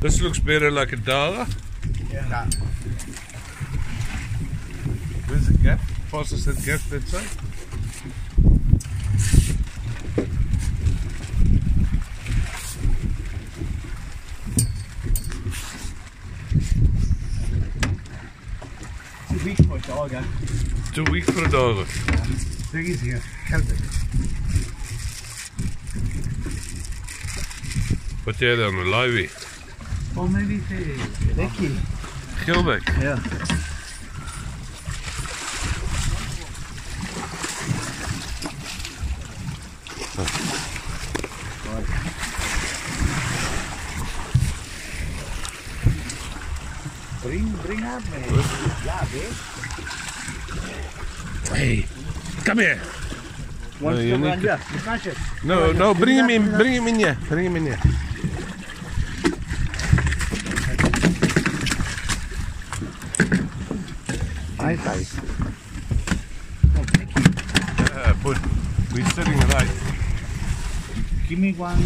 This looks better like a dagga. Yeah. Where's the gap? Passes that gap that side. Too weak for a dog, hè. Too weak for a dagga. Zeg eens hier. Help het. Wat jij dan, een livey? Oh, maybe hey, Ricky. geelbek. Ja. Bring, bring up, man. Ja, weet. Hey, come here. One Nee, je step niet. around. You catch it. No, no, bring him in, bring him in here. Bring him in here. High five. Uh, but we're sitting right. Give me one